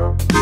Bye.